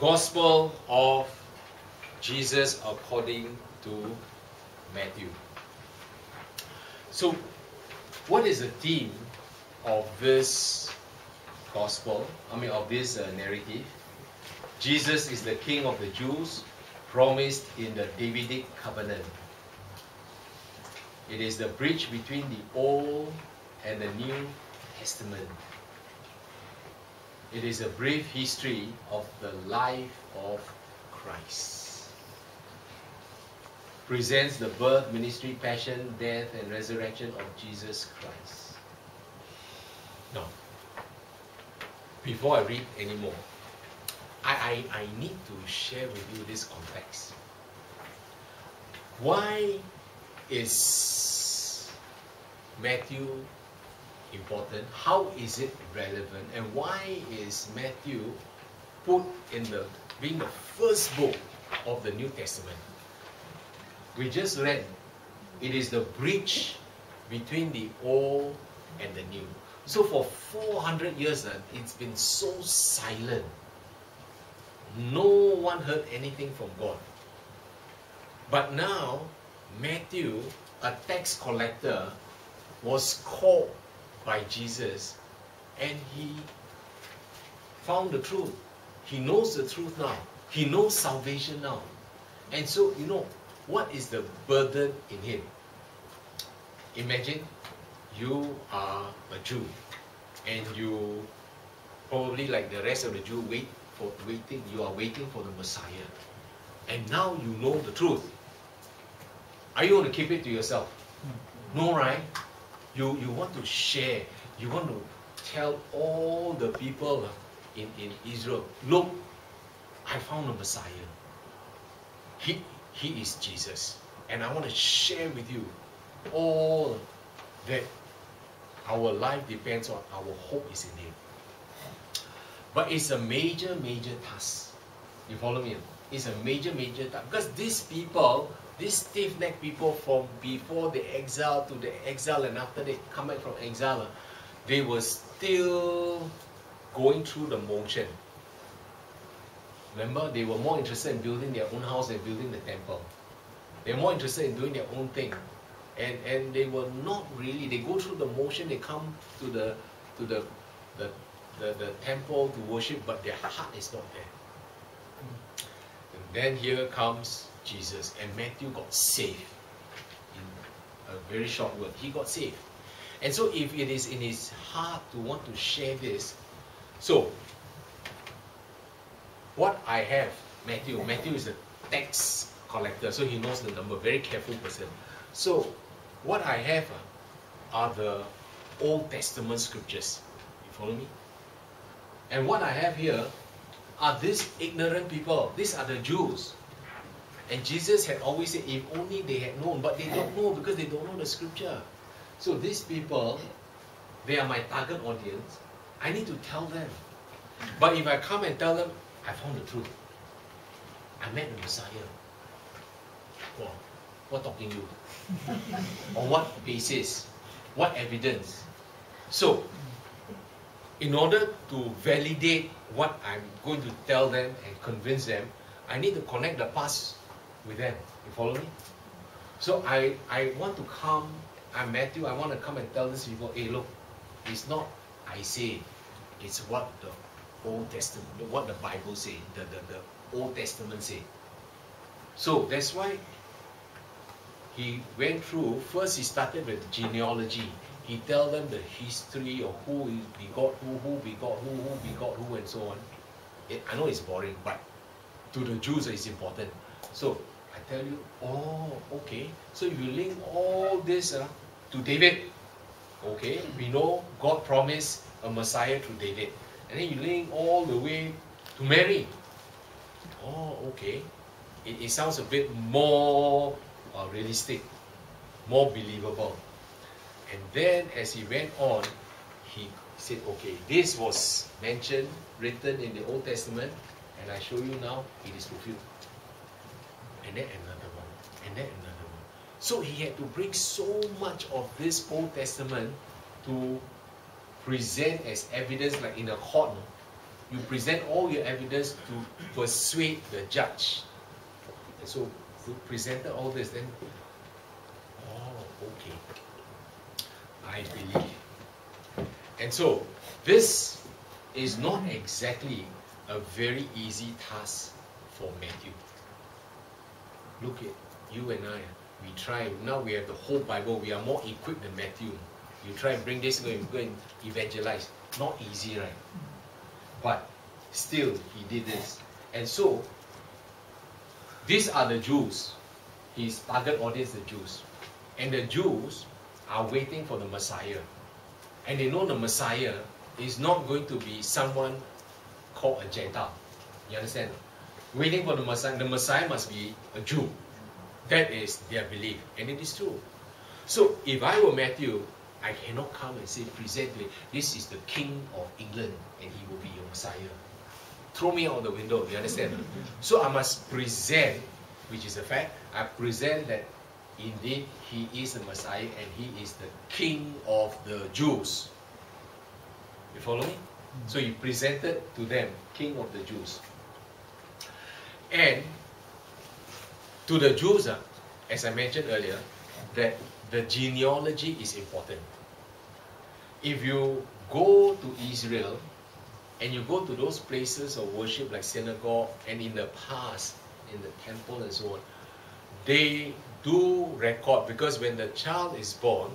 Gospel of Jesus according to Matthew. So, what is the theme of this gospel? I mean, of this uh, narrative? Jesus is the King of the Jews, promised in the Davidic covenant. It is the bridge between the Old and the New Testament. It is a brief history of the life of Christ. Presents the birth, ministry, passion, death, and resurrection of Jesus Christ. Now, before I read anymore, I, I, I need to share with you this context. Why is Matthew important? How is it relevant? And why is Matthew put in the being the first book of the New Testament? We just read it is the bridge between the old and the new. So for 400 years, uh, it's been so silent. No one heard anything from God. But now, Matthew, a tax collector, was called by Jesus and he found the truth. He knows the truth now. He knows salvation now. And so, you know, what is the burden in him? Imagine you are a Jew and you probably like the rest of the Jew wait for waiting, you are waiting for the Messiah. And now you know the truth. Are you going to keep it to yourself? No, right? You, you want to share. You want to tell all the people in, in Israel, look, I found the Messiah. He, he is Jesus. And I want to share with you all that our life depends on, our hope is in Him. But it's a major, major task. You follow me? It's a major, major task. Because these people, these stiff-necked people from before the exile to the exile and after they come back from exile, they were still going through the motion. Remember, they were more interested in building their own house than building the temple. They're more interested in doing their own thing. And and they were not really, they go through the motion, they come to the to the the, the, the temple to worship, but their heart is not there. Then here comes Jesus, and Matthew got saved. In a very short word, he got saved. And so if it is in his heart to want to share this, so what I have, Matthew, Matthew is a tax collector, so he knows the number, very careful person. So what I have uh, are the Old Testament scriptures. You follow me? And what I have here are these ignorant people. These are the Jews. And Jesus had always said, if only they had known, but they don't know because they don't know the scripture. So these people, they are my target audience. I need to tell them. But if I come and tell them, I found the truth. I met the Messiah. Well, what talking you? On what basis? What evidence? So, in order to validate what I'm going to tell them and convince them, I need to connect the past with them. You follow me? So I, I want to come, I'm Matthew, I want to come and tell these people, hey look, it's not I say, it's what the Old Testament, what the Bible say, the, the, the Old Testament say. So that's why he went through, first he started with genealogy. He tell them the history of who begot who, who begot who, who begot who, and so on. It, I know it's boring, but to the Jews it's important. So I tell you, oh, okay. So if you link all this uh, to David, okay, we know God promised a Messiah to David. And then you link all the way to Mary. Oh, okay. It, it sounds a bit more uh, realistic, more believable. And then as he went on, he said, okay, this was mentioned, written in the Old Testament, and I show you now, it is fulfilled. And then another one, and then another one. So he had to bring so much of this Old Testament to present as evidence, like in a court. you present all your evidence to persuade the judge. And so presented all this, then, oh, okay, I believe. And so, this is not exactly a very easy task for Matthew. Look at you and I. We try, now we have the whole Bible, we are more equipped than Matthew. You try and bring this, go and, go and evangelize. Not easy, right? But still, he did this. And so, these are the Jews. His target audience, the Jews. And the Jews are waiting for the Messiah. And they know the Messiah is not going to be someone called a Gentile. You understand? Waiting for the Messiah. The Messiah must be a Jew. That is their belief. And it is true. So if I were Matthew, I cannot come and say, present this is the King of England and he will be your Messiah. Throw me out the window, you understand? So I must present, which is a fact, I present that indeed he is the Messiah and he is the King of the Jews. You follow me? So he presented to them, King of the Jews. And to the Jews, uh, as I mentioned earlier, that the genealogy is important. If you go to Israel and you go to those places of worship like synagogue and in the past, in the temple and so on, they do record because when the child is born,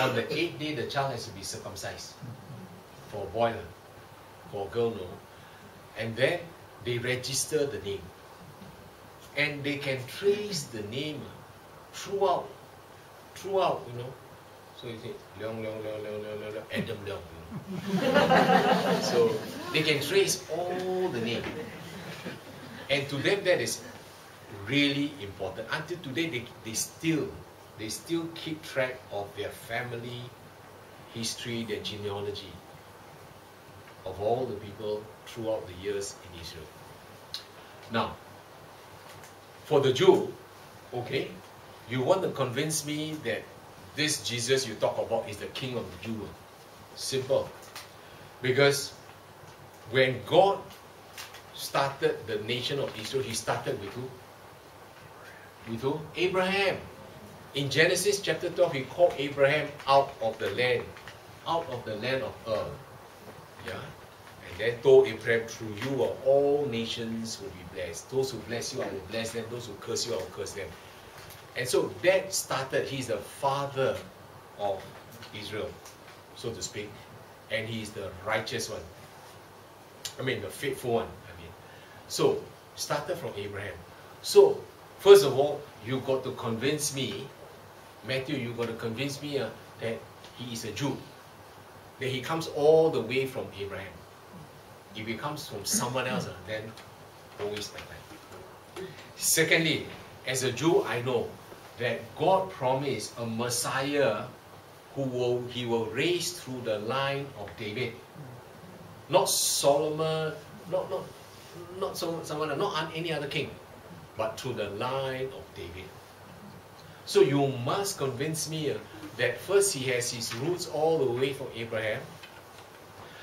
on the eighth day the child has to be circumcised. For a boy, for a girl, no. And then they register the name. And they can trace the name throughout throughout, you know. So you say, Leong, Leong, Leong, Leong, Leong, Leong, Adam Leong. You know? so they can trace all the name. And to them that is really important. Until today they, they still they still keep track of their family history, their genealogy of all the people throughout the years in Israel. Now, for the Jew, okay, you want to convince me that this Jesus you talk about is the king of the Jew. Simple. Because when God started the nation of Israel, he started with who? With who? Abraham. In Genesis chapter 12, he called Abraham out of the land, out of the land of Ur. Yeah? And then told Abraham, through you all nations will be blessed. Those who bless you, I will bless them. Those who curse you, I will curse them. And so that started, he's the father of Israel, so to speak. And he's the righteous one. I mean, the faithful one, I mean. So, started from Abraham. So, first of all, you got to convince me, Matthew, you got to convince me uh, that he is a Jew. That he comes all the way from Abraham. If he comes from someone else, uh, then waste my. Secondly, as a Jew, I know that God promised a Messiah who will he will raise through the line of David. Not Solomon, not not not someone not any other king, but through the line of David. So you must convince me that first he has his roots all the way from Abraham,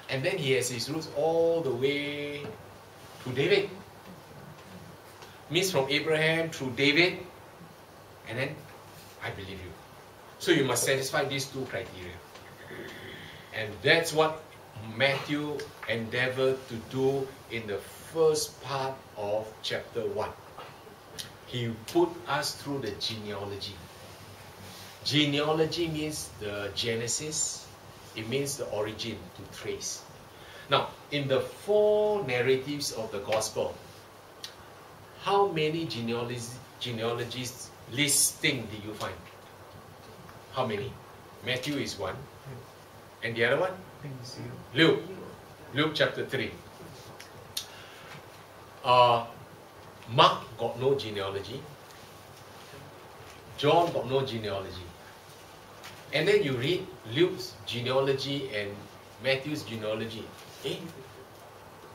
and then he has his roots all the way to David. Means from Abraham through David and then I believe you. So you must satisfy these two criteria. And that's what Matthew endeavored to do in the first part of chapter 1. He put us through the genealogy. Genealogy means the genesis, it means the origin, to trace. Now, in the four narratives of the gospel, how many genealogies, genealogies listing did you find? How many? Matthew is one. And the other one? Luke. Luke chapter 3. Uh, Mark got no genealogy. John got no genealogy. And then you read Luke's genealogy and Matthew's genealogy. Eh?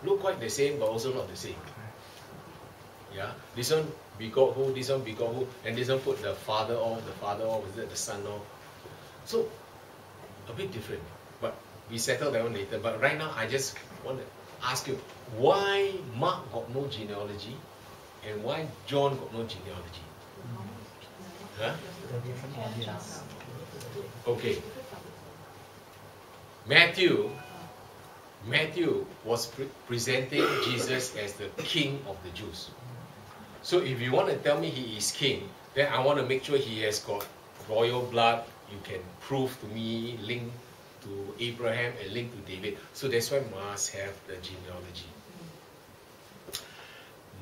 Look quite the same, but also not the same. Yeah, this one begot who, this one begot who, and this one put the father off, the father off, is it the son off? So, a bit different. But we settle that one later. But right now, I just want to ask you, why Mark got no genealogy and why John got no genealogy? Huh? Okay. Matthew, Matthew was pre presenting Jesus as the king of the Jews. So if you want to tell me he is king, then I want to make sure he has got royal blood. You can prove to me, link to Abraham and link to David. So that's why must have the genealogy.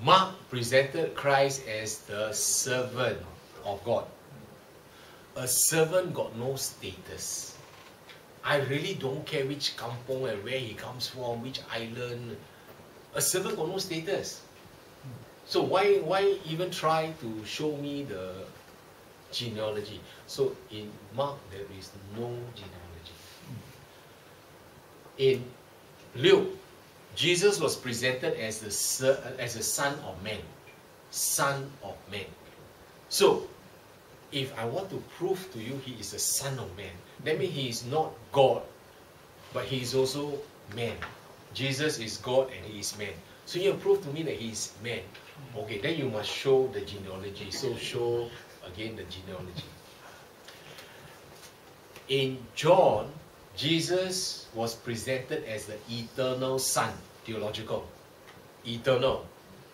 Mark presented Christ as the servant of God. A servant got no status. I really don't care which kampong and where he comes from, which island. A servant got no status. So why why even try to show me the genealogy? So in Mark there is no genealogy. In Luke, Jesus was presented as the as the son of man, son of man. So if I want to prove to you he is a son of man, that means he is not God, but he is also man. Jesus is God and he is man. So you prove to me that he is man. Okay, then you must show the genealogy. So show again the genealogy. In John, Jesus was presented as the eternal Son, theological. Eternal.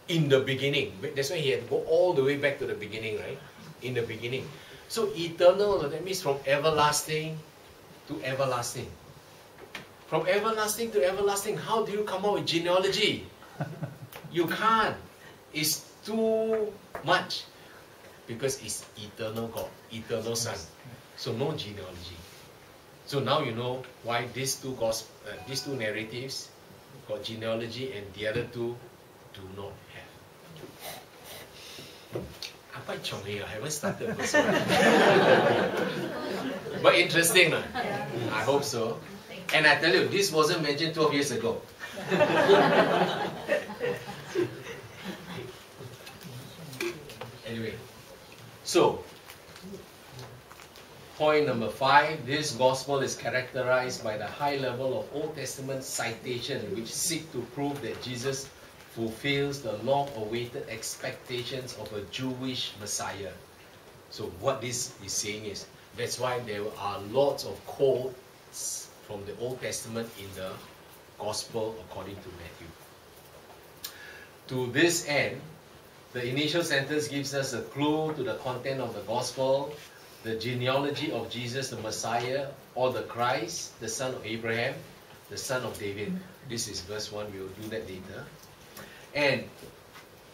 In the beginning. That's why he had to go all the way back to the beginning, right? in the beginning. So eternal, that means from everlasting to everlasting. From everlasting to everlasting, how do you come up with genealogy? You can't. It's too much. Because it's eternal God, eternal Son. So no genealogy. So now you know why these two gospel, uh, these two narratives got genealogy and the other two do not have. I'm quite chongy. I haven't started this one. but interesting. Uh? I hope so. And I tell you, this wasn't mentioned 12 years ago. anyway, so point number five, this gospel is characterized by the high level of Old Testament citation which seek to prove that Jesus fulfills the long-awaited expectations of a Jewish Messiah. So what this is saying is, that's why there are lots of quotes from the Old Testament in the Gospel according to Matthew. To this end, the initial sentence gives us a clue to the content of the Gospel, the genealogy of Jesus the Messiah, or the Christ, the son of Abraham, the son of David. This is verse 1, we will do that later. And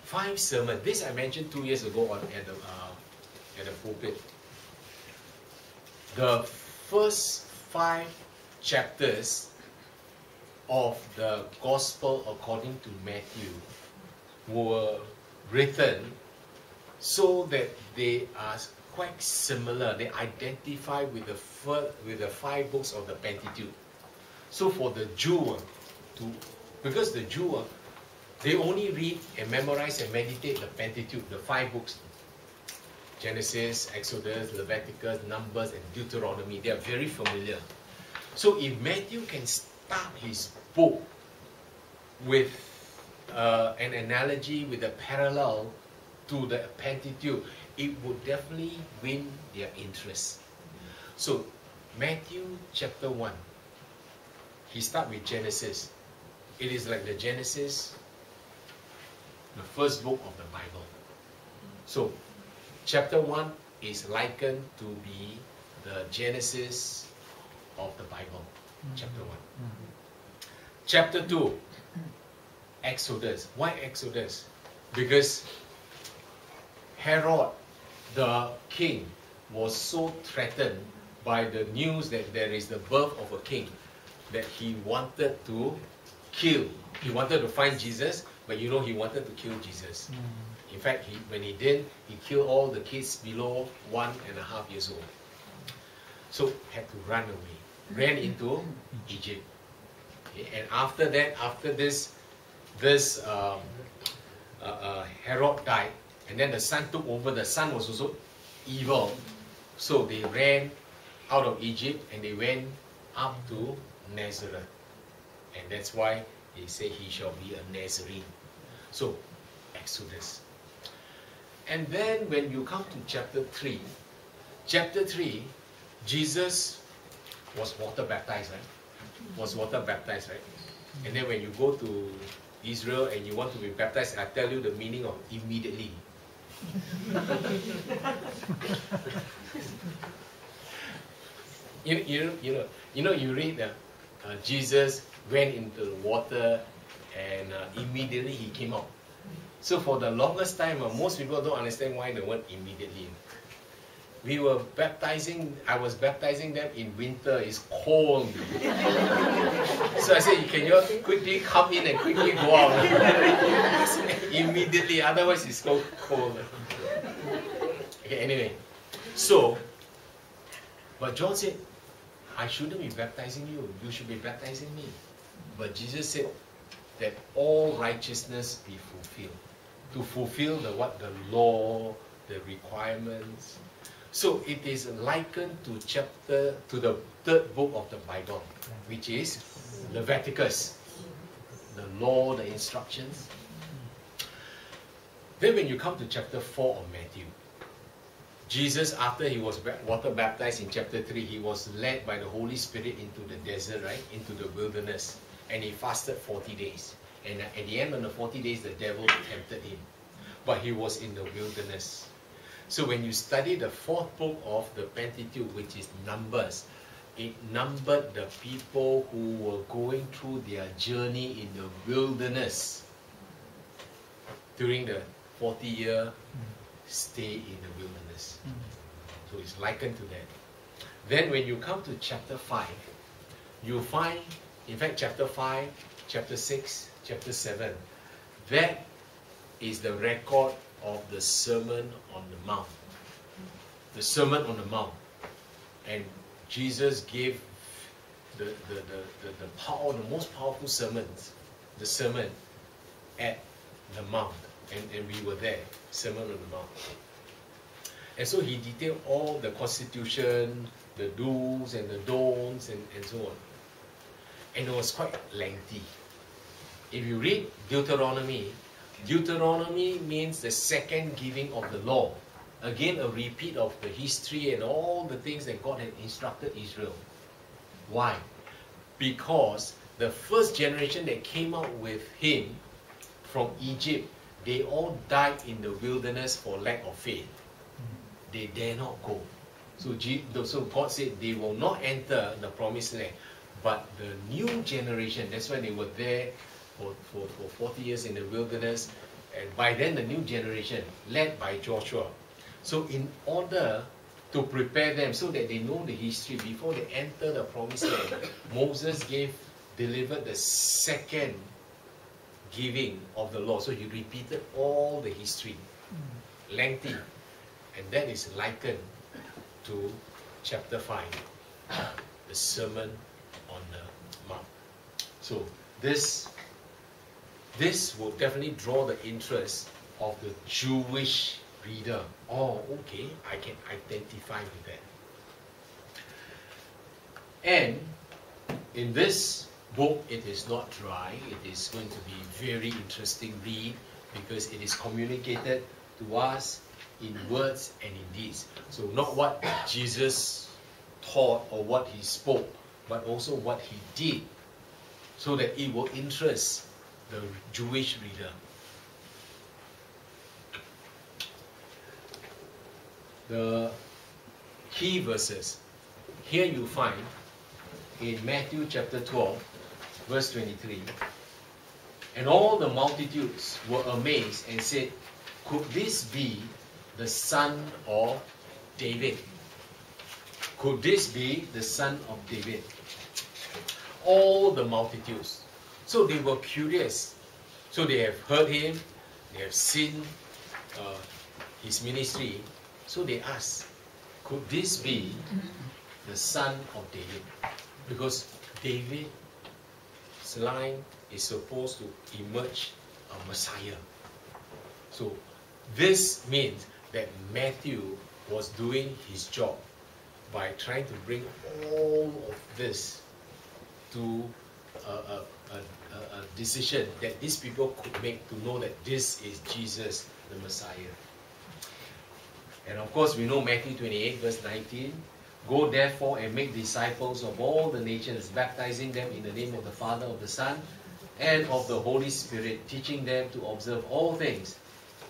five sermons. This I mentioned two years ago on, at, the, uh, at the pulpit. The first five chapters of the Gospel according to Matthew were written so that they are quite similar. They identify with the first, with the five books of the Pentateuch. So for the Jew to because the Jew they only read and memorize and meditate the Pentateuch, the five books. Genesis, Exodus, Leviticus, Numbers, and Deuteronomy. They are very familiar. So if Matthew can start his book with uh, an analogy, with a parallel to the Pentateuch, it would definitely win their interest. So Matthew chapter 1, he starts with Genesis. It is like the Genesis the first book of the Bible. So, chapter 1 is likened to be the Genesis of the Bible. Chapter 1. Chapter 2, Exodus. Why Exodus? Because Herod, the king, was so threatened by the news that there is the birth of a king that he wanted to kill. He wanted to find Jesus but you know he wanted to kill Jesus. Mm. In fact, he, when he did, he killed all the kids below one and a half years old. So had to run away. Ran into Egypt. Okay? And after that, after this, this um, uh, uh, Herod died, and then the son took over. The son was also evil. So they ran out of Egypt and they went up to Nazareth. And that's why they say he shall be a Nazarene. So, Exodus. And then when you come to chapter 3, chapter 3, Jesus was water baptized, right? Was water baptized, right? And then when you go to Israel and you want to be baptized, I tell you the meaning of immediately. You, you, you know, you know, you read uh, uh, Jesus went into the water and uh, immediately he came out. So for the longest time, uh, most people don't understand why the word immediately. We were baptizing, I was baptizing them in winter, it's cold. so I said, can you quickly come in and quickly go out? immediately, otherwise it's so cold. Okay, anyway. So, but John said, I shouldn't be baptizing you, you should be baptizing me. But Jesus said that all righteousness be fulfilled. To fulfill the what? The law, the requirements. So it is likened to chapter to the third book of the Bible, which is Leviticus. The law, the instructions. Then when you come to chapter 4 of Matthew, Jesus, after he was water baptized in chapter 3, he was led by the Holy Spirit into the desert, right? Into the wilderness. And he fasted 40 days. And at the end of the 40 days, the devil tempted him. But he was in the wilderness. So when you study the fourth book of the Pentateuch, which is Numbers, it numbered the people who were going through their journey in the wilderness during the 40 year stay in the wilderness. So it's likened to that. Then when you come to chapter 5, you find, in fact, chapter 5, chapter 6, chapter 7, that is the record of the Sermon on the Mount. The Sermon on the Mount. And Jesus gave the, the, the, the, the, power, the most powerful sermons, the sermon at the Mount. And, and we were there, Sermon on the Mount. And so he detailed all the constitution, the do's and the don'ts, and, and so on. And it was quite lengthy. If you read Deuteronomy, Deuteronomy means the second giving of the law. Again, a repeat of the history and all the things that God had instructed Israel. Why? Because the first generation that came out with him from Egypt, they all died in the wilderness for lack of faith. They dare not go. So, God said they will not enter the promised land. But the new generation, that's why they were there for, for, for 40 years in the wilderness. And by then, the new generation, led by Joshua. So, in order to prepare them so that they know the history before they enter the promised land, Moses gave, delivered the second giving of the law. So, he repeated all the history, lengthy. And that is likened to chapter 5, the Sermon on the Mount. So, this this will definitely draw the interest of the Jewish reader. Oh, okay, I can identify with that. And in this book, it is not dry. It is going to be very interesting read because it is communicated to us in words and in deeds. So not what Jesus taught or what he spoke, but also what he did so that it will interest the Jewish reader. The key verses. Here you find in Matthew chapter 12, verse 23. And all the multitudes were amazed and said, Could this be the son of David? Could this be the son of David? All the multitudes. So they were curious. So they have heard him, they have seen uh, his ministry. So they asked, could this be the son of David? Because David's line is supposed to emerge a Messiah. So this means that Matthew was doing his job by trying to bring all of this to a, a, a, a decision that these people could make to know that this is Jesus, the Messiah. And of course, we know Matthew 28, verse 19. Go therefore and make disciples of all the nations, baptizing them in the name of the Father, of the Son, and of the Holy Spirit, teaching them to observe all things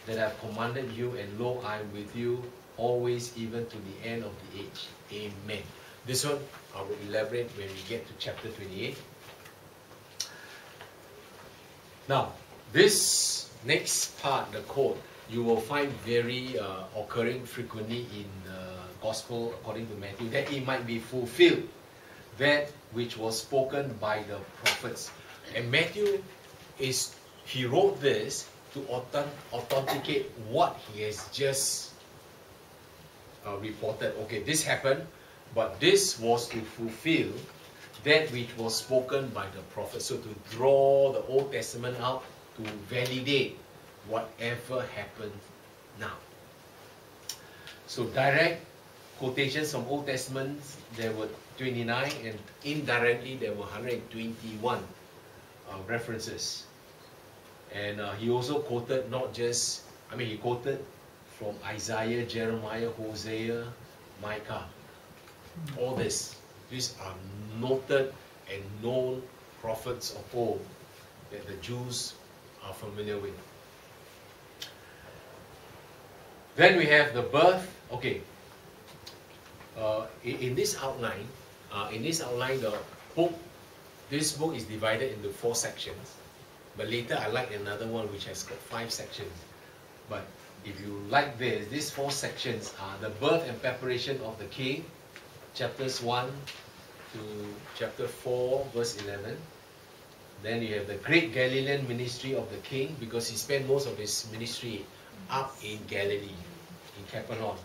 that I have commanded you, and lo, I am with you always, even to the end of the age. Amen. This one I will elaborate when we get to chapter 28. Now, this next part, the quote, you will find very uh, occurring frequently in the gospel according to Matthew, that it might be fulfilled, that which was spoken by the prophets. And Matthew is, he wrote this to authenticate what he has just uh, reported. Okay, this happened, but this was to fulfill that which was spoken by the prophet. So to draw the Old Testament out to validate whatever happened now. So direct quotations from Old Testament, there were 29 and indirectly there were 121 uh, references. And uh, he also quoted not just, I mean he quoted from Isaiah, Jeremiah, Hosea, Micah. All this. These are noted and known prophets of old that the Jews are familiar with. Then we have the birth. Okay. Uh, in, in, this outline, uh, in this outline, the book, this book is divided into four sections. But later I like another one which has got five sections. But if you like this, these four sections are the birth and preparation of the king, chapters 1 to chapter 4, verse 11. Then you have the great Galilean ministry of the king because he spent most of his ministry up in Galilee, in Capernaum.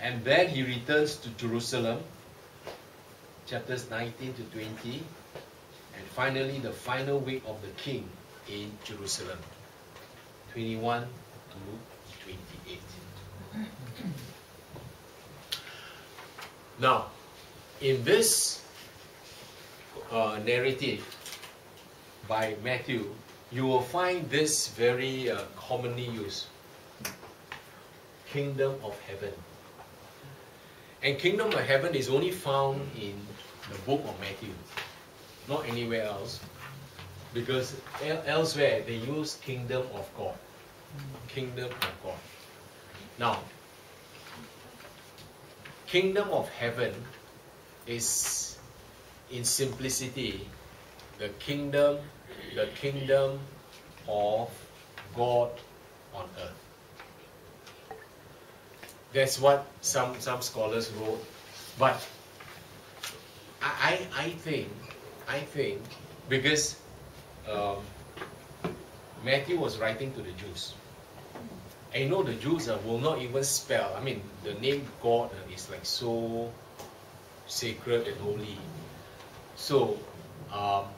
And then he returns to Jerusalem, chapters 19 to 20. And finally, the final week of the king in Jerusalem. 21 to 28. Now, in this uh, narrative by Matthew, you will find this very uh, commonly used. Kingdom of Heaven. And Kingdom of Heaven is only found in the book of Matthew, not anywhere else. Because elsewhere they use Kingdom of God kingdom of God. Now, kingdom of heaven is in simplicity the kingdom, the kingdom of God on earth. That's what some some scholars wrote. But I I, think I think because um, Matthew was writing to the Jews. I know the Jews uh, will not even spell. I mean, the name God uh, is like so sacred and holy. So, um,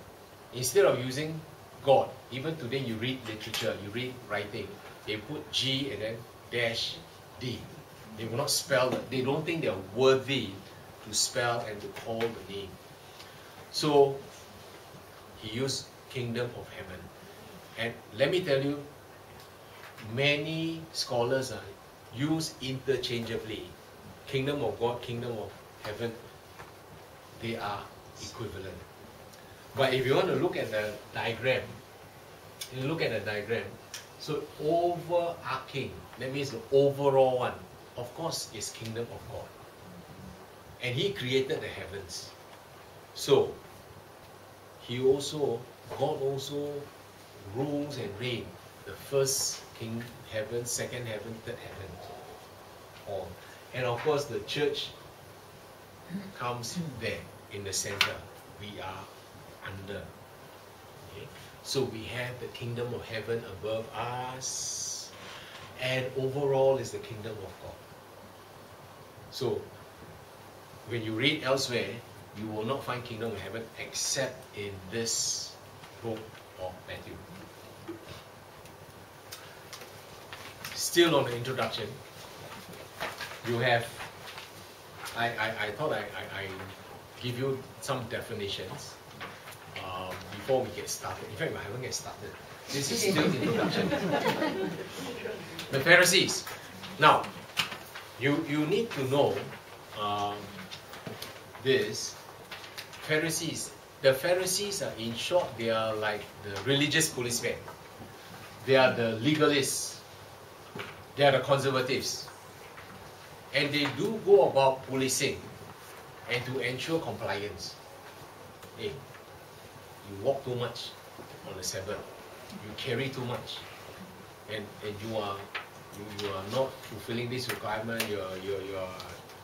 instead of using God, even today you read literature, you read writing, they put G and then dash D. They will not spell it. They don't think they are worthy to spell and to call the name. So, he used kingdom of heaven. And let me tell you, many scholars uh, use interchangeably. Kingdom of God, kingdom of heaven, they are equivalent. But if you want to look at the diagram, you look at the diagram, so overarching, that means the overall one, of course, is kingdom of God. And he created the heavens. So, he also, God also rules and reigns the first king heaven, second heaven, third heaven, all. And of course, the church comes there in the center. We are under. Okay? So we have the kingdom of heaven above us, and overall is the kingdom of God. So when you read elsewhere, you will not find kingdom of heaven except in this book of Matthew. Still on the introduction, you have, I, I, I thought I, I, I give you some definitions. um, before we get started. In fact, we haven't get started. This is still introduction. the Pharisees. Now, you you need to know um, this. Pharisees. The Pharisees are, in short, they are like the religious policemen. They are the legalists. They are the conservatives. And they do go about policing and to ensure compliance. Hey, you walk too much on the Sabbath. You carry too much. And, and you are you, you are not fulfilling this requirement, you are, you, are, you, are,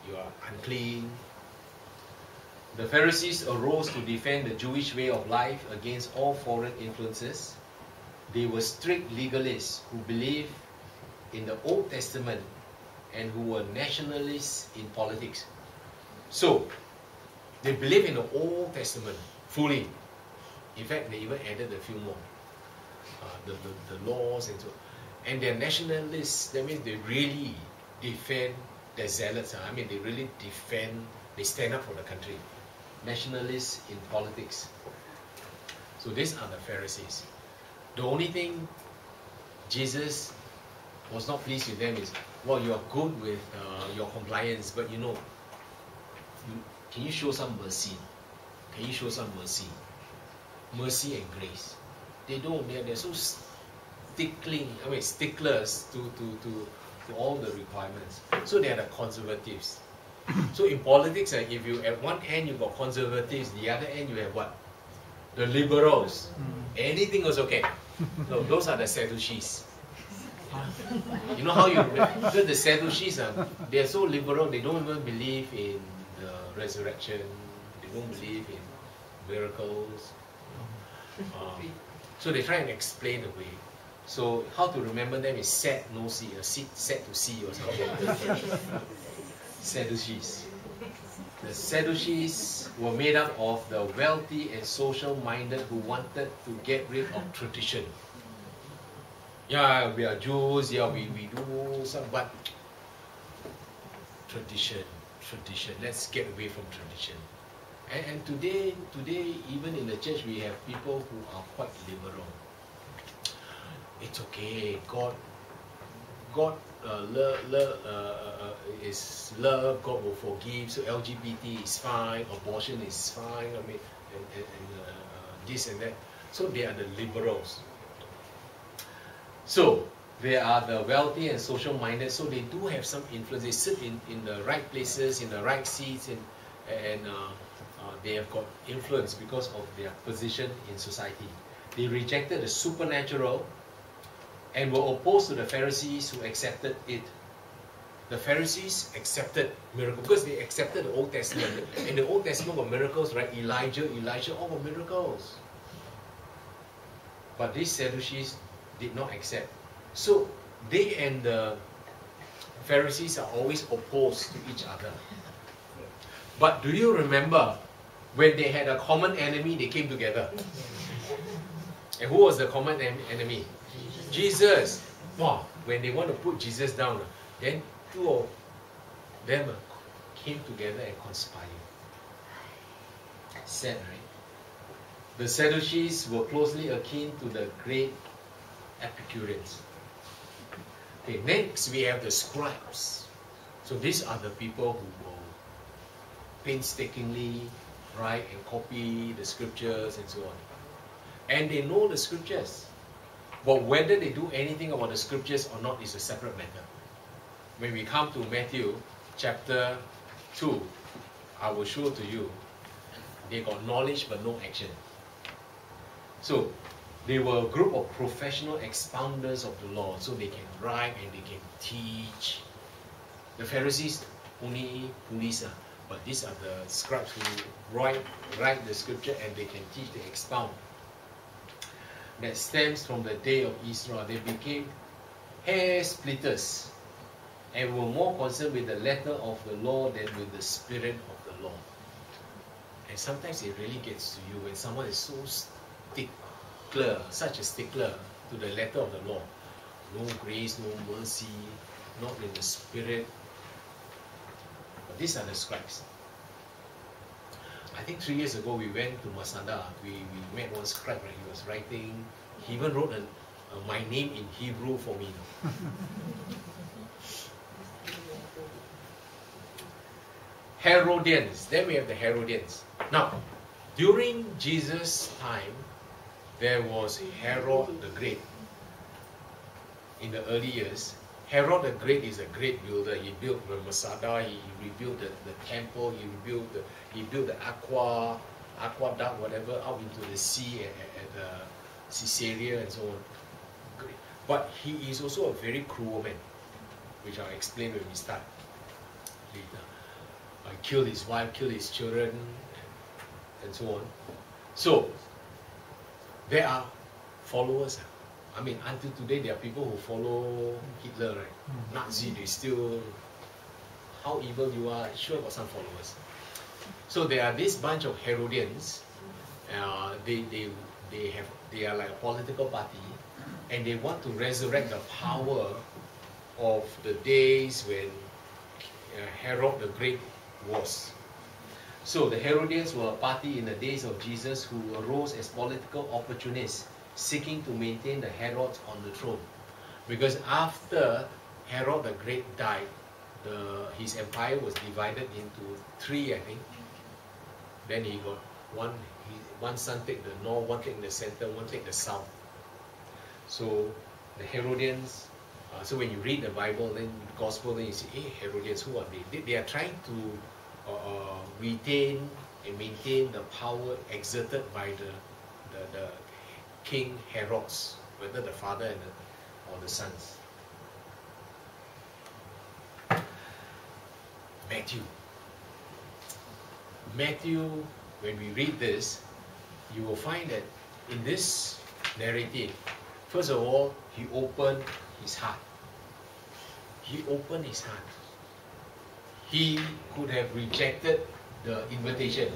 you are unclean. The Pharisees arose to defend the Jewish way of life against all foreign influences. They were strict legalists who believed in the Old Testament and who were nationalists in politics. So, they believe in the Old Testament fully. In fact, they even added a few more. Uh, the, the, the laws and so And they're nationalists, that means they really defend their zealots. I mean, they really defend, they stand up for the country. Nationalists in politics. So these are the Pharisees. The only thing Jesus was not pleased with them is, well, you are good with uh, your compliance, but you know, you, can you show some mercy? Can you show some mercy? Mercy and grace. They don't. They're, they're so stickling, I mean, sticklers to, to, to, to all the requirements. So they are the conservatives. so in politics, uh, if you at one end you got conservatives, the other end you have what? The liberals. Mm. Anything was okay. So those are the Sadducees. You know how you because the Sadducees are they're so liberal they don't even believe in the resurrection. They don't believe in miracles. Um, so they try and explain away. So how to remember them is sad no see, a seed sad to see or something. Sadducees. The Sadducees were made up of the wealthy and social minded who wanted to get rid of tradition yeah, we are Jews, yeah, we, we do some, but tradition, tradition, let's get away from tradition. And, and today, today, even in the church, we have people who are quite liberal. It's okay, God, God uh, love, love, uh, uh, is love, God will forgive, so LGBT is fine, abortion is fine, I mean, and, and, and uh, this and that. So they are the liberals. So they are the wealthy and social minded, so they do have some influence. They sit in, in the right places, in the right seats, and, and uh, uh, they have got influence because of their position in society. They rejected the supernatural and were opposed to the Pharisees who accepted it. The Pharisees accepted miracles because they accepted the Old Testament. and the Old Testament were miracles, right? Elijah, Elijah, all were miracles. But these Sadducees did not accept. So they and the Pharisees are always opposed to each other. But do you remember when they had a common enemy, they came together? And who was the common enemy? Jesus. Wow, when they want to put Jesus down, then two of them came together and conspired. Sad, right? The Sadducees were closely akin to the great Epicureans. Okay, next we have the scribes. So these are the people who will painstakingly write and copy the scriptures and so on. And they know the scriptures. But whether they do anything about the scriptures or not is a separate matter. When we come to Matthew chapter 2, I will show to you, they got knowledge but no action. So they were a group of professional expounders of the law, so they can write and they can teach. The Pharisees only police, uh, but these are the scribes who write, write the scripture and they can teach, they expound. That stems from the day of Israel. They became hair splitters and were more concerned with the letter of the law than with the spirit of the law. And sometimes it really gets to you when someone is so stickler, such a stickler to the letter of the law. No grace, no mercy, not in the spirit. But these are the scribes. I think three years ago we went to Masada. We, we met one scribe, right? He was writing, he even wrote an, uh, my name in Hebrew for me. Herodians. Then we have the Herodians. Now, during Jesus' time, there was Herod the Great. In the early years, Herod the Great is a great builder. He built the Masada, he rebuilt the, the temple, he rebuilt the, he built the aqua, aqueduct, whatever, out into the sea at, at, uh, Caesarea and so on. But he is also a very cruel man, which I'll explain when we start later. Uh, killed his wife, killed his children, and so on. So, there are followers. I mean, until today, there are people who follow Hitler, right? Mm. Nazi, they still, how evil you are, sure got some followers. So there are this bunch of Herodians. Uh, they, they, they, have, they are like a political party, and they want to resurrect the power of the days when uh, Herod the Great was. So the Herodians were a party in the days of Jesus who arose as political opportunists seeking to maintain the Herods on the throne. Because after Herod the Great died, the, his empire was divided into three, I think. Then he got one, he, one son take the north, one take the center, one take the south. So the Herodians, uh, so when you read the Bible, then the Gospel, then you see, hey, Herodians, who are they? They, they are trying to uh, uh, retain and maintain the power exerted by the, the, the King Herods, whether the father and the, or the sons. Matthew. Matthew, when we read this, you will find that in this narrative, first of all, he opened his heart. He opened his heart he could have rejected the invitation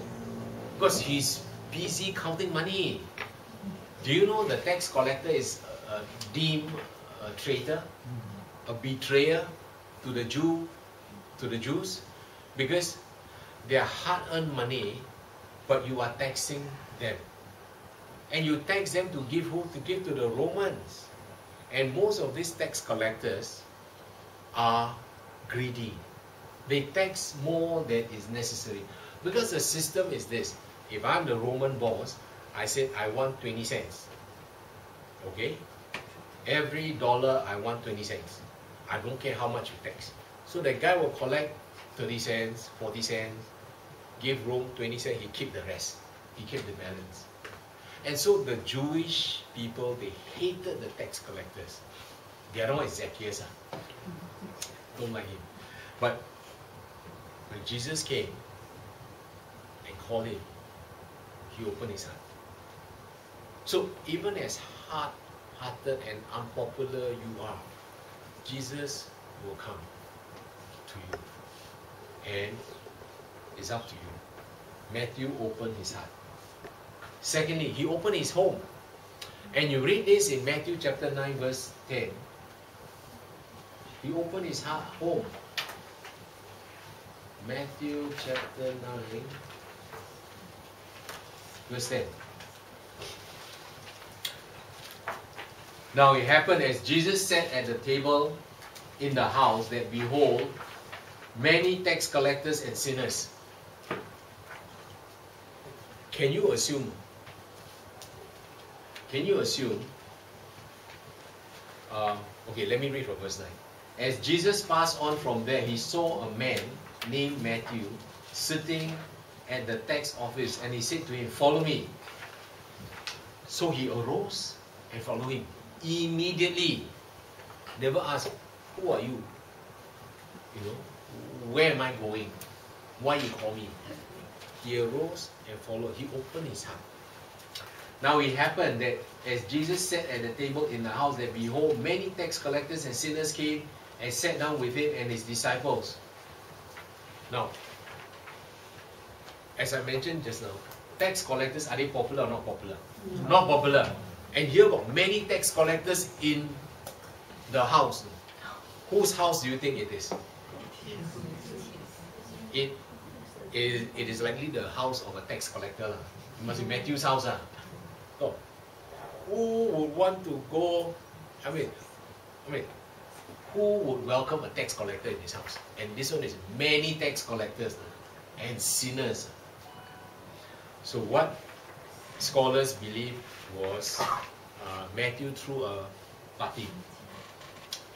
because he's busy counting money. Do you know the tax collector is a, deemed a traitor, a betrayer to the Jew, to the Jews, because their hard-earned money, but you are taxing them, and you tax them to give who? To give to the Romans, and most of these tax collectors are greedy. They tax more than is necessary. Because the system is this. If I'm the Roman boss, I said I want 20 cents. Okay? Every dollar I want 20 cents. I don't care how much you tax. So the guy will collect 30 cents, 40 cents, give Rome 20 cents, he keep the rest. He keep the balance. And so the Jewish people, they hated the tax collectors. The other one is Zacchaeus. Ah. Don't like him. But when Jesus came and called him, he opened his heart. So even as hard-hearted and unpopular you are, Jesus will come to you. And it's up to you. Matthew opened his heart. Secondly, he opened his home. And you read this in Matthew chapter 9 verse 10. He opened his heart, home Matthew chapter 9, verse 10. Now it happened as Jesus sat at the table in the house that behold, many tax collectors and sinners. Can you assume? Can you assume? Uh, okay, let me read from verse 9. As Jesus passed on from there, he saw a man named Matthew sitting at the tax office and he said to him, Follow me. So he arose and followed him immediately. Never ask, Who are you? You know, where am I going? Why you call me? He arose and followed. He opened his heart. Now it happened that as Jesus sat at the table in the house, that behold, many tax collectors and sinners came and sat down with him and his disciples. Now, as I mentioned just now, tax collectors, are they popular or not popular? No. Not popular. And here got many tax collectors in the house. Whose house do you think it is? It is likely the house of a tax collector. It must be Matthew's house. Ah. So, who would want to go? I mean, I mean, who would welcome a tax collector in his house? And this one is many tax collectors and sinners. So what scholars believe was uh, Matthew threw a party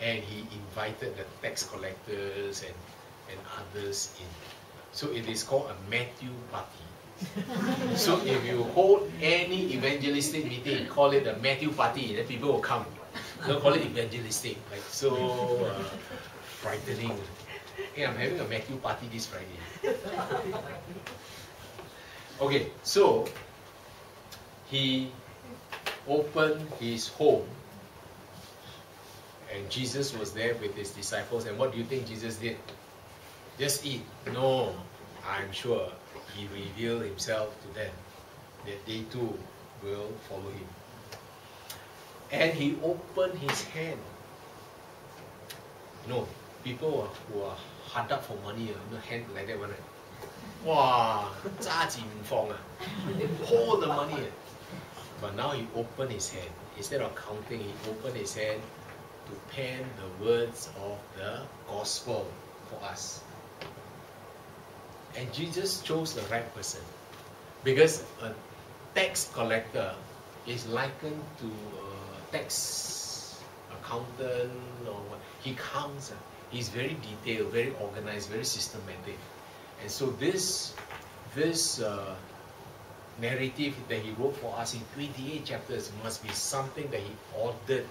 and he invited the tax collectors and, and others in. So it is called a Matthew party. so if you hold any evangelistic meeting, call it a Matthew party, then people will come. Don't call it evangelistic, like so uh, frightening. Hey, I'm having a Matthew party this Friday. Okay, so he opened his home and Jesus was there with his disciples and what do you think Jesus did? Just eat. No, I'm sure he revealed himself to them that they too will follow him. And he opened his hand. You know, people who are hard up for money, you know, hand like that one, right? Wow, hold the money. But now he opened his hand. Instead of counting, he opened his hand to pen the words of the gospel for us. And Jesus chose the right person. Because a tax collector is likened to a tax accountant or what. He counts. Uh, he's very detailed, very organized, very systematic. And so this, this uh, narrative that he wrote for us in 28 chapters must be something that he ordered.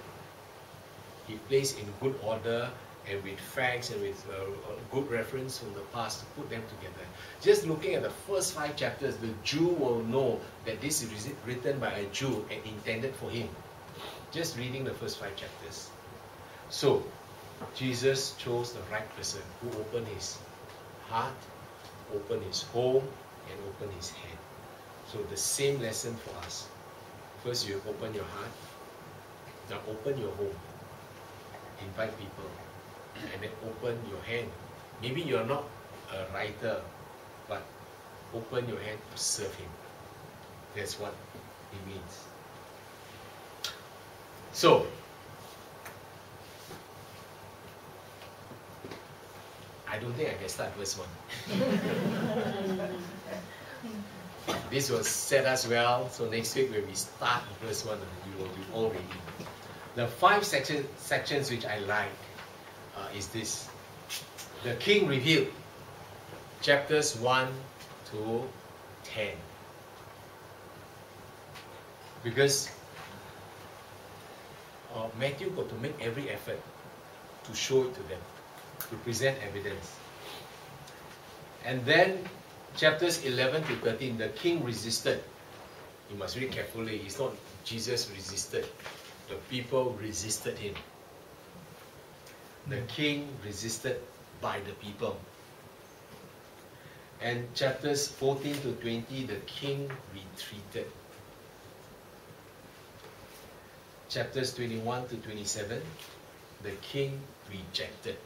He placed in good order and with facts and with uh, good reference from the past to put them together. Just looking at the first five chapters, the Jew will know that this is written by a Jew and intended for him. Just reading the first five chapters. So, Jesus chose the right person who opened his heart, opened his home, and opened his hand. So the same lesson for us. First, you open your heart. Now open your home. Invite people and then open your hand. Maybe you're not a writer, but open your hand to serve Him. That's what it means. So, I don't think I can start verse 1. this will set us well, so next week when we start the first 1, you will be all ready. The five section, sections which I like uh, is this. The king Review, chapters 1 to 10. Because uh, Matthew got to make every effort to show it to them, to present evidence. And then chapters 11 to 13, the king resisted. You must read carefully. It's not Jesus resisted. The people resisted him the hmm. king resisted by the people. And chapters 14 to 20, the king retreated. Chapters 21 to 27, the king rejected.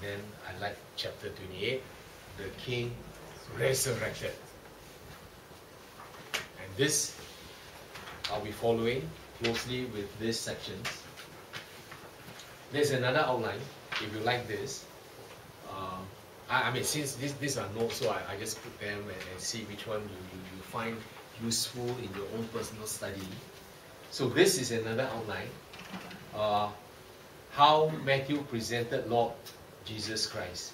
Then I like chapter 28, the king resurrected. And this I'll be following closely with these sections. There's another outline, if you like this. Uh, I, I, mean, since this, these are notes, so I, I just put them and, and see which one you, you, you, find useful in your own personal study. So this is another outline. Uh, how Matthew presented Lord Jesus Christ,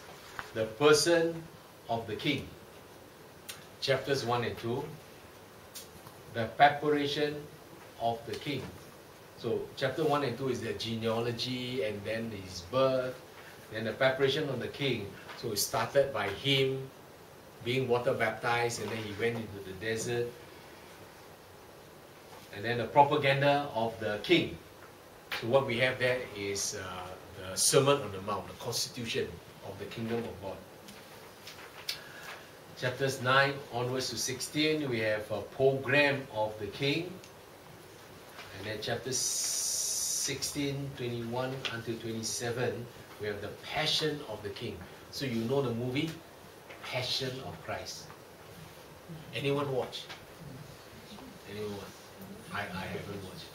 the person of the King. Chapters 1 and 2, the preparation of the King. So chapter 1 and 2 is the genealogy and then his birth, then the preparation of the king. So it started by him being water baptized and then he went into the desert. And then the propaganda of the king. So what we have there is uh, Sermon on the Mount, the constitution of the kingdom of God. Chapters 9 onwards to 16, we have a program of the king. And then chapters 16, 21 until 27, we have the passion of the king. So you know the movie Passion of Christ. Anyone watch? Anyone? I, I haven't watched.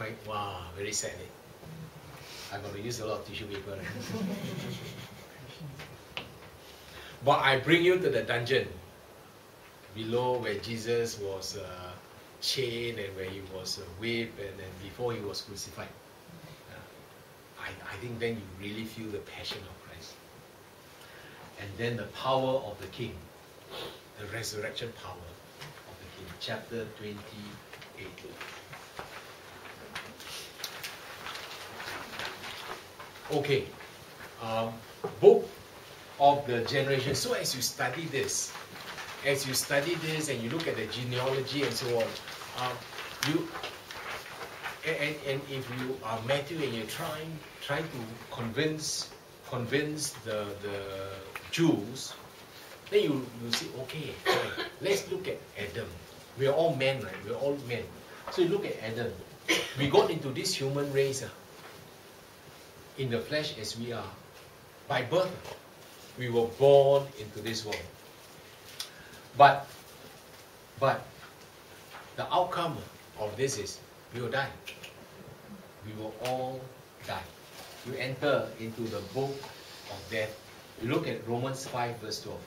Find wow, very sad. Eh? I got to use a lot of tissue paper. But I bring you to the dungeon below where Jesus was uh, chained and where he was uh, whipped and then before he was crucified. Uh, I, I think then you really feel the passion of Christ. And then the power of the King, the resurrection power of the King. Chapter 28. Okay. Um, book of the generation. So as you study this, as you study this and you look at the genealogy and so on, um, you and, and if you are Matthew and you're trying trying to convince convince the the Jews, then you you say okay, let's look at Adam. We are all men, right? We're all men. So you look at Adam. We got into this human race uh, in the flesh as we are. By birth, we were born into this world. But, but, the outcome of this is we will die. We will all die. You enter into the book of death. You look at Romans 5 verse 12.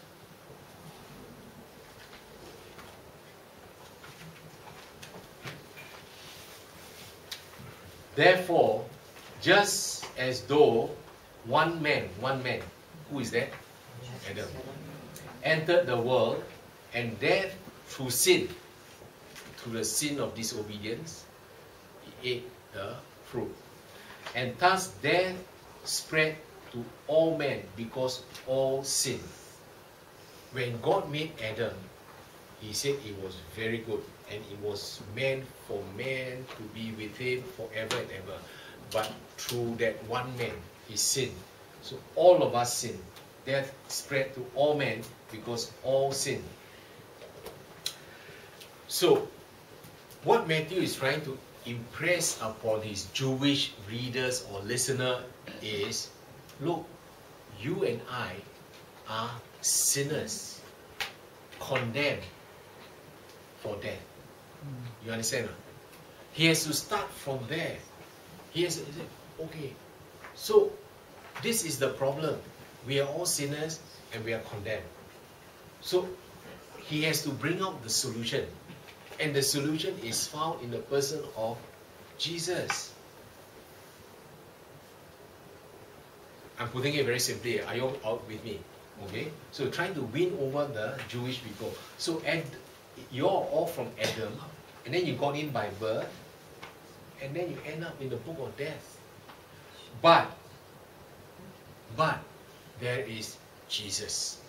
Therefore, just as though one man, one man, who is that? Adam, entered the world and death through sin, through the sin of disobedience, he ate the fruit. And thus death spread to all men because all sin. When God made Adam, he said it was very good and it was meant for man to be with him forever and ever. But through that one man, he sinned. So all of us sin. Death spread to all men because all sin. So, what Matthew is trying to impress upon his Jewish readers or listener is, look, you and I are sinners, condemned for death. You understand? He has to start from there. He okay, so this is the problem. We are all sinners and we are condemned. So he has to bring out the solution. And the solution is found in the person of Jesus. I'm putting it very simply. Are you out with me? Okay? So trying to win over the Jewish people. So and you're all from Adam, and then you got in by birth, and then you end up in the book of death. But, but, there is Jesus.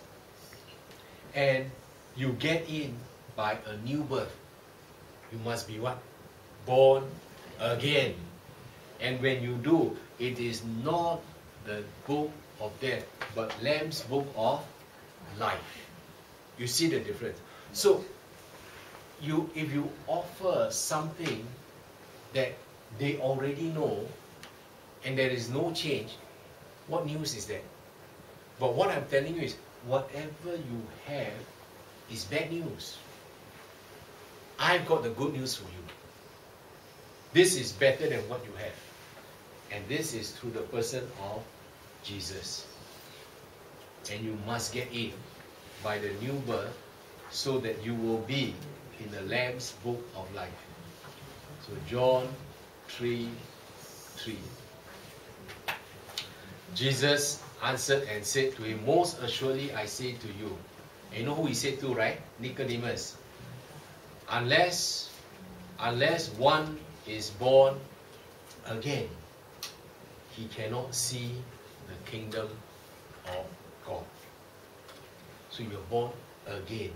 And you get in by a new birth. You must be what? Born again. And when you do, it is not the book of death, but Lamb's book of life. You see the difference. So, you if you offer something that they already know and there is no change, what news is that? But what I'm telling you is, whatever you have is bad news. I've got the good news for you. This is better than what you have. And this is through the person of Jesus. And you must get in by the new birth so that you will be in the Lamb's book of life. So John 3 3. Jesus answered and said to him, Most assuredly I say to you. And you know who he said to, right? Nicodemus. Unless unless one is born again, he cannot see the kingdom of God. So you're born again.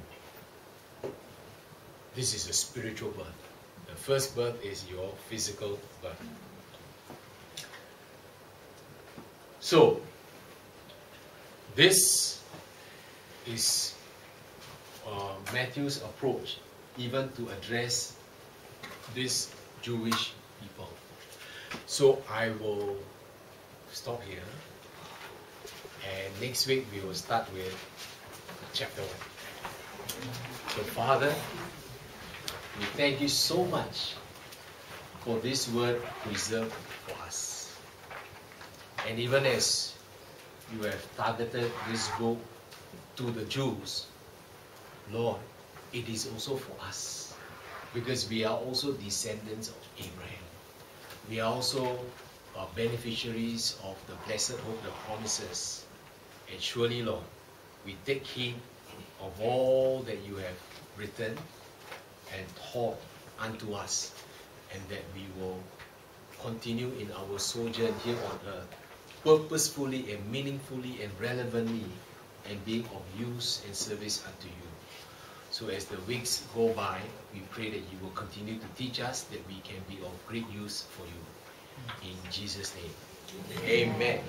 This is a spiritual birth. The first birth is your physical birth. So, this is uh, Matthew's approach even to address this Jewish people. So I will stop here. And next week we will start with chapter 1. So, Father, we thank you so much for this word preserved for us. And even as you have targeted this book to the Jews, Lord, it is also for us because we are also descendants of Abraham. We are also uh, beneficiaries of the blessed hope, the promises. And surely, Lord, we take heed of all that you have written and taught unto us, and that we will continue in our sojourn here on earth purposefully and meaningfully and relevantly and being of use and service unto you. So as the weeks go by, we pray that you will continue to teach us that we can be of great use for you. In Jesus' name. Amen.